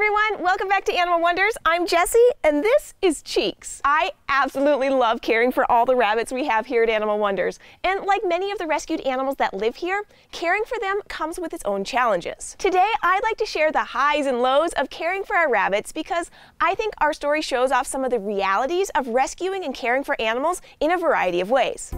everyone, welcome back to Animal Wonders. I'm Jessi and this is Cheeks. I absolutely love caring for all the rabbits we have here at Animal Wonders. And like many of the rescued animals that live here, caring for them comes with its own challenges. Today, I'd like to share the highs and lows of caring for our rabbits because I think our story shows off some of the realities of rescuing and caring for animals in a variety of ways.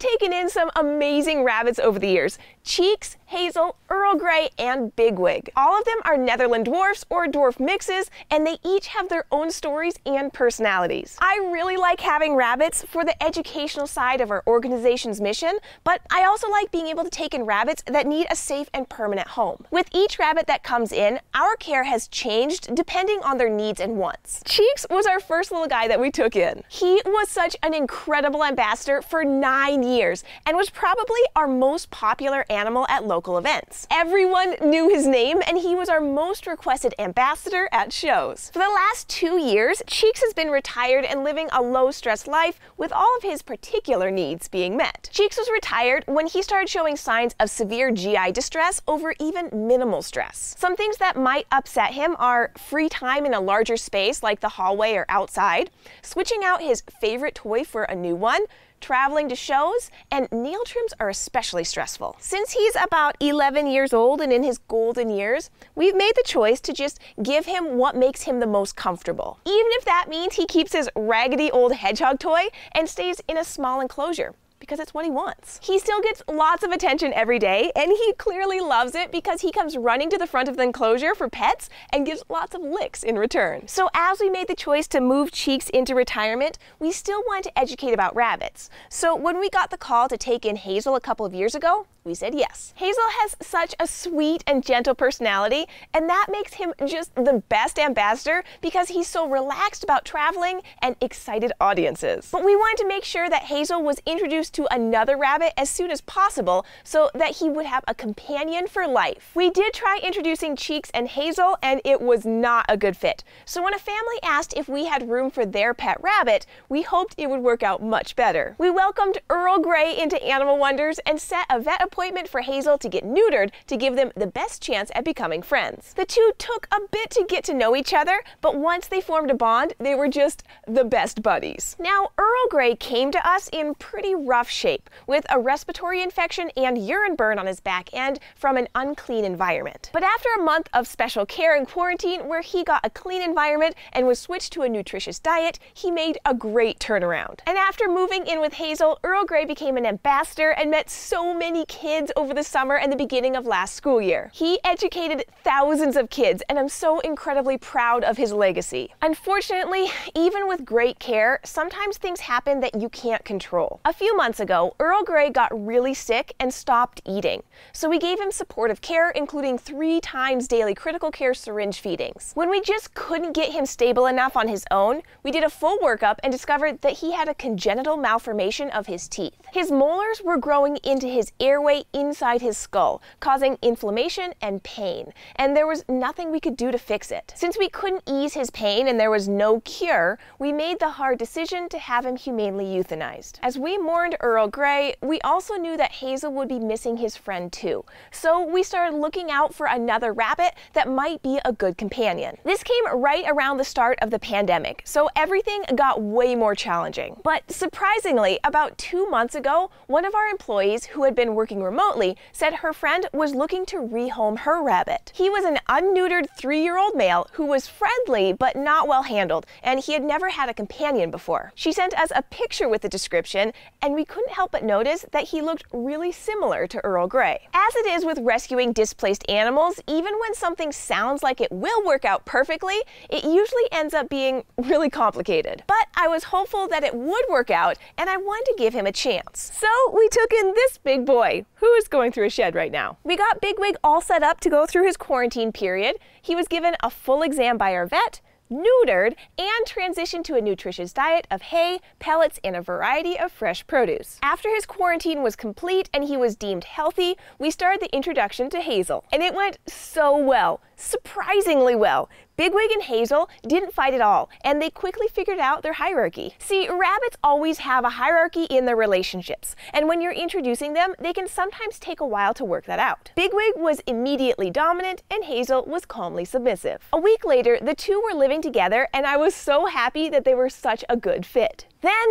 We've taken in some amazing rabbits over the years. Cheeks, Hazel, Earl Grey, and Bigwig. All of them are Netherland dwarfs or dwarf mixes, and they each have their own stories and personalities. I really like having rabbits for the educational side of our organization's mission, but I also like being able to take in rabbits that need a safe and permanent home. With each rabbit that comes in, our care has changed depending on their needs and wants. Cheeks was our first little guy that we took in. He was such an incredible ambassador for nine years and was probably our most popular animal at local events. Everyone knew his name and he was our most requested ambassador at shows. For the last two years, Cheeks has been retired and living a low stress life with all of his particular needs being met. Cheeks was retired when he started showing signs of severe GI distress over even minimal stress. Some things that might upset him are free time in a larger space like the hallway or outside, switching out his favorite toy for a new one, traveling to shows, and nail trims are especially stressful. Since he's about 11 years old and in his golden years, we've made the choice to just give him what makes him the most comfortable. Even if that means he keeps his raggedy old hedgehog toy and stays in a small enclosure because it's what he wants. He still gets lots of attention every day, and he clearly loves it because he comes running to the front of the enclosure for pets and gives lots of licks in return. So as we made the choice to move Cheeks into retirement, we still wanted to educate about rabbits. So when we got the call to take in Hazel a couple of years ago, we said yes. Hazel has such a sweet and gentle personality, and that makes him just the best ambassador because he's so relaxed about traveling and excited audiences. But we wanted to make sure that Hazel was introduced to another rabbit as soon as possible so that he would have a companion for life. We did try introducing Cheeks and Hazel, and it was not a good fit. So when a family asked if we had room for their pet rabbit, we hoped it would work out much better. We welcomed Earl Grey into Animal Wonders and set a vet appointment appointment for Hazel to get neutered to give them the best chance at becoming friends. The two took a bit to get to know each other, but once they formed a bond, they were just the best buddies. Now, Earl Grey came to us in pretty rough shape, with a respiratory infection and urine burn on his back end from an unclean environment. But after a month of special care and quarantine, where he got a clean environment and was switched to a nutritious diet, he made a great turnaround. And after moving in with Hazel, Earl Grey became an ambassador and met so many kids kids over the summer and the beginning of last school year. He educated thousands of kids, and I'm so incredibly proud of his legacy. Unfortunately, even with great care, sometimes things happen that you can't control. A few months ago, Earl Grey got really sick and stopped eating. So we gave him supportive care, including three times daily critical care syringe feedings. When we just couldn't get him stable enough on his own, we did a full workup and discovered that he had a congenital malformation of his teeth. His molars were growing into his airway inside his skull, causing inflammation and pain, and there was nothing we could do to fix it. Since we couldn't ease his pain and there was no cure, we made the hard decision to have him humanely euthanized. As we mourned Earl Grey, we also knew that Hazel would be missing his friend too, so we started looking out for another rabbit that might be a good companion. This came right around the start of the pandemic, so everything got way more challenging. But surprisingly, about two months ago, one of our employees who had been working remotely, said her friend was looking to rehome her rabbit. He was an unneutered three year old male who was friendly but not well handled, and he had never had a companion before. She sent us a picture with the description, and we couldn't help but notice that he looked really similar to Earl Grey. As it is with rescuing displaced animals, even when something sounds like it will work out perfectly, it usually ends up being really complicated. But I was hopeful that it would work out, and I wanted to give him a chance. So we took in this big boy, who is going through a shed right now. We got Bigwig all set up to go through his quarantine period. He was given a full exam by our vet, neutered, and transitioned to a nutritious diet of hay, pellets, and a variety of fresh produce. After his quarantine was complete and he was deemed healthy, we started the introduction to Hazel. And it went so well, surprisingly well. Bigwig and Hazel didn't fight at all, and they quickly figured out their hierarchy. See, rabbits always have a hierarchy in their relationships, and when you're introducing them, they can sometimes take a while to work that out. Bigwig was immediately dominant, and Hazel was calmly submissive. A week later, the two were living together, and I was so happy that they were such a good fit. Then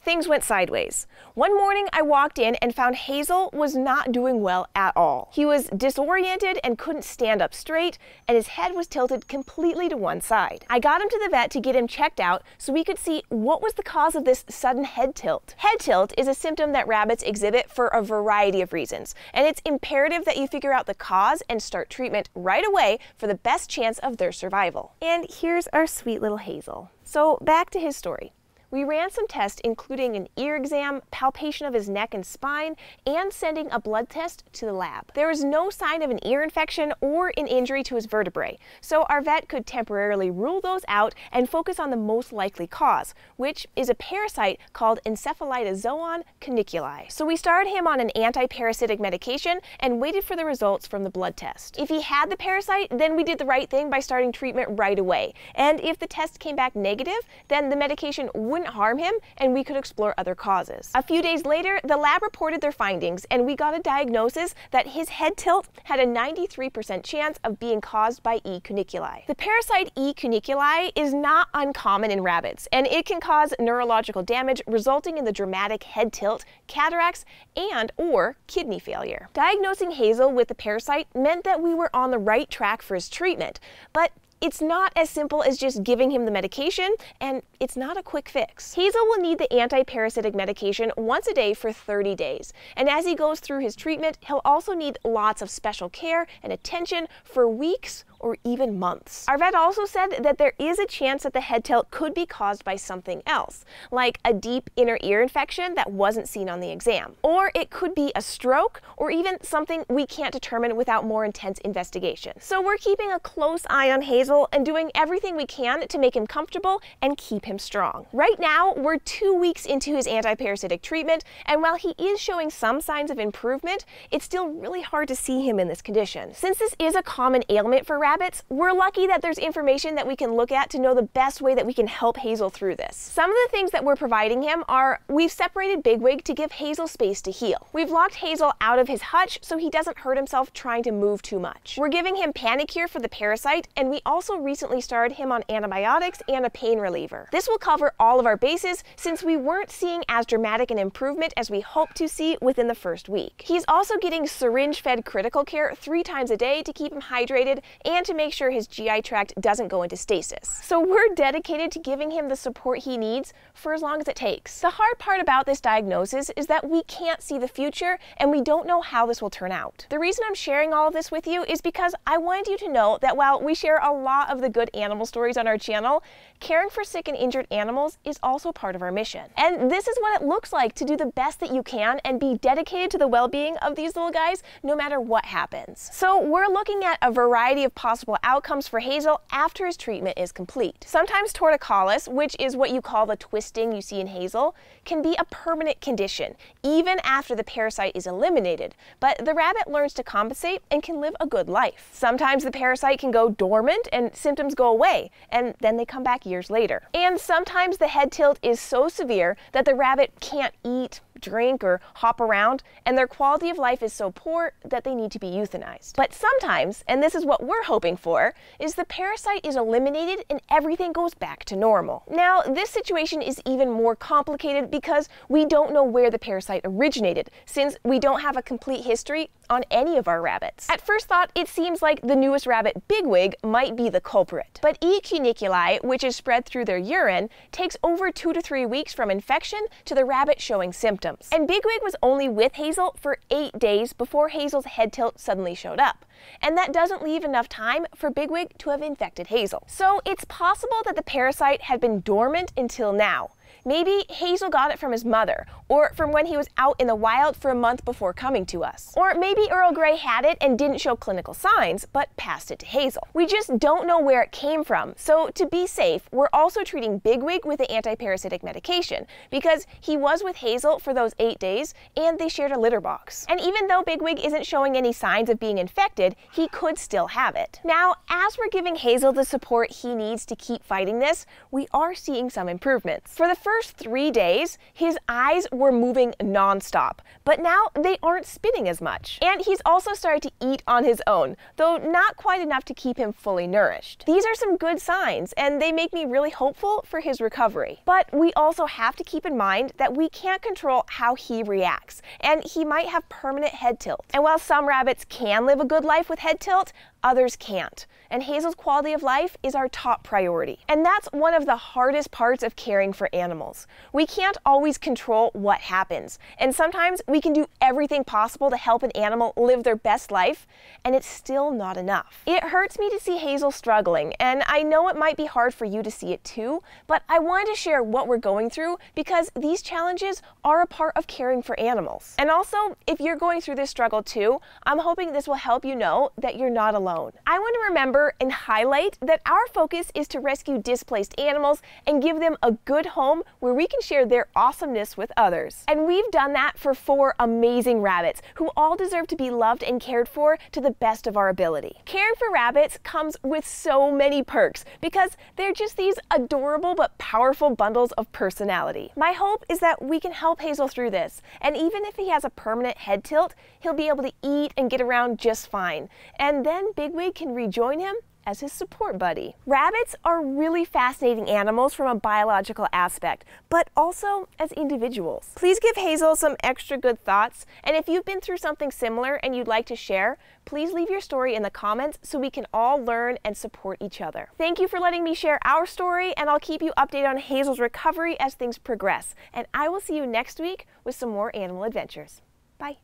things went sideways. One morning I walked in and found Hazel was not doing well at all. He was disoriented and couldn't stand up straight, and his head was tilted completely to one side. I got him to the vet to get him checked out so we could see what was the cause of this sudden head tilt. Head tilt is a symptom that rabbits exhibit for a variety of reasons, and it's imperative that you figure out the cause and start treatment right away for the best chance of their survival. And here's our sweet little Hazel. So back to his story. We ran some tests including an ear exam, palpation of his neck and spine, and sending a blood test to the lab. There was no sign of an ear infection or an injury to his vertebrae, so our vet could temporarily rule those out and focus on the most likely cause, which is a parasite called Encephalitozoon cuniculi. So we started him on an anti-parasitic medication and waited for the results from the blood test. If he had the parasite, then we did the right thing by starting treatment right away. And if the test came back negative, then the medication would wouldn't harm him and we could explore other causes. A few days later, the lab reported their findings and we got a diagnosis that his head tilt had a 93% chance of being caused by E. cuniculi. The parasite E. cuniculi is not uncommon in rabbits and it can cause neurological damage resulting in the dramatic head tilt, cataracts, and or kidney failure. Diagnosing Hazel with the parasite meant that we were on the right track for his treatment, but it's not as simple as just giving him the medication, and it's not a quick fix. Hazel will need the anti-parasitic medication once a day for 30 days, and as he goes through his treatment, he'll also need lots of special care and attention for weeks or even months. Our vet also said that there is a chance that the head tilt could be caused by something else, like a deep inner ear infection that wasn't seen on the exam. Or it could be a stroke, or even something we can't determine without more intense investigation. So we're keeping a close eye on Hazel and doing everything we can to make him comfortable and keep him strong. Right now, we're two weeks into his anti-parasitic treatment, and while he is showing some signs of improvement, it's still really hard to see him in this condition. Since this is a common ailment for rabbits, we're lucky that there's information that we can look at to know the best way that we can help Hazel through this. Some of the things that we're providing him are we've separated Bigwig to give Hazel space to heal. We've locked Hazel out of his hutch so he doesn't hurt himself trying to move too much. We're giving him Panacur for the parasite, and we also recently started him on antibiotics and a pain reliever. This will cover all of our bases since we weren't seeing as dramatic an improvement as we hoped to see within the first week. He's also getting syringe-fed critical care three times a day to keep him hydrated and and to make sure his GI tract doesn't go into stasis. So we're dedicated to giving him the support he needs for as long as it takes. The hard part about this diagnosis is that we can't see the future and we don't know how this will turn out. The reason I'm sharing all of this with you is because I wanted you to know that while we share a lot of the good animal stories on our channel, caring for sick and injured animals is also part of our mission. And this is what it looks like to do the best that you can and be dedicated to the well-being of these little guys no matter what happens. So we're looking at a variety of possible outcomes for Hazel after his treatment is complete. Sometimes torticollis, which is what you call the twisting you see in Hazel, can be a permanent condition, even after the parasite is eliminated, but the rabbit learns to compensate and can live a good life. Sometimes the parasite can go dormant and symptoms go away, and then they come back years later. And sometimes the head tilt is so severe that the rabbit can't eat, drink, or hop around, and their quality of life is so poor that they need to be euthanized. But sometimes, and this is what we're hoping for, is the parasite is eliminated and everything goes back to normal. Now, this situation is even more complicated because we don't know where the parasite originated, since we don't have a complete history on any of our rabbits. At first thought, it seems like the newest rabbit, Bigwig, might be the culprit. But E. cuniculi, which is spread through their urine, takes over two to three weeks from infection to the rabbit showing symptoms. And Bigwig was only with Hazel for eight days before Hazel's head tilt suddenly showed up. And that doesn't leave enough time for Bigwig to have infected Hazel. So it's possible that the parasite had been dormant until now. Maybe Hazel got it from his mother, or from when he was out in the wild for a month before coming to us. Or maybe Earl Grey had it and didn't show clinical signs, but passed it to Hazel. We just don't know where it came from, so to be safe, we're also treating Bigwig with the anti-parasitic medication, because he was with Hazel for those eight days, and they shared a litter box. And even though Bigwig isn't showing any signs of being infected, he could still have it. Now, as we're giving Hazel the support he needs to keep fighting this, we are seeing some improvements. For the first three days, his eyes were moving nonstop, but now they aren't spinning as much. And he's also started to eat on his own, though not quite enough to keep him fully nourished. These are some good signs, and they make me really hopeful for his recovery. But we also have to keep in mind that we can't control how he reacts, and he might have permanent head tilt. And while some rabbits can live a good life with head tilt, others can't. And Hazel's quality of life is our top priority. And that's one of the hardest parts of caring for animals. We can't always control what happens. And sometimes we can do everything possible to help an animal live their best life, and it's still not enough. It hurts me to see Hazel struggling, and I know it might be hard for you to see it too, but I wanted to share what we're going through because these challenges are a part of caring for animals. And also, if you're going through this struggle too, I'm hoping this will help you know that you're not alone alone. I want to remember and highlight that our focus is to rescue displaced animals and give them a good home where we can share their awesomeness with others. And we've done that for four amazing rabbits who all deserve to be loved and cared for to the best of our ability. Caring for rabbits comes with so many perks because they're just these adorable but powerful bundles of personality. My hope is that we can help Hazel through this, and even if he has a permanent head tilt, he'll be able to eat and get around just fine. And then Bigwig can rejoin him as his support buddy. Rabbits are really fascinating animals from a biological aspect, but also as individuals. Please give Hazel some extra good thoughts, and if you've been through something similar and you'd like to share, please leave your story in the comments so we can all learn and support each other. Thank you for letting me share our story, and I'll keep you updated on Hazel's recovery as things progress. And I will see you next week with some more animal adventures. Bye.